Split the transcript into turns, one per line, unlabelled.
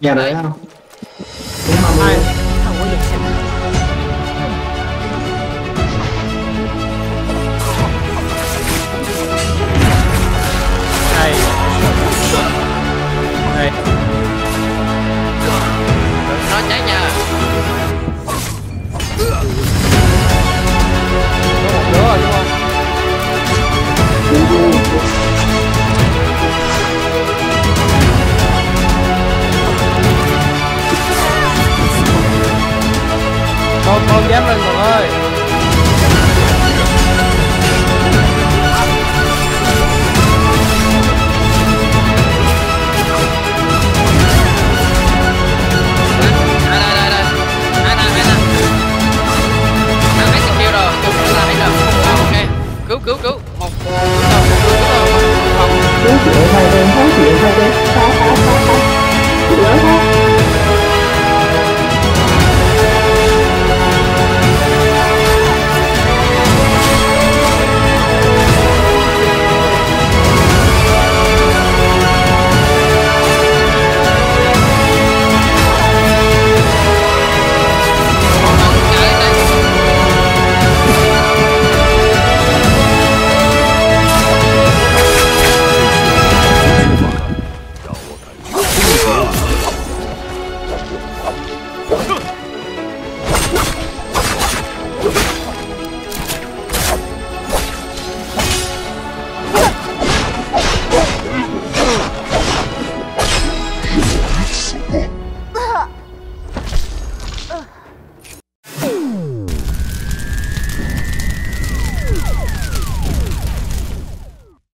nhà đấy không? Đúng
không? không dám lên rồi. ơi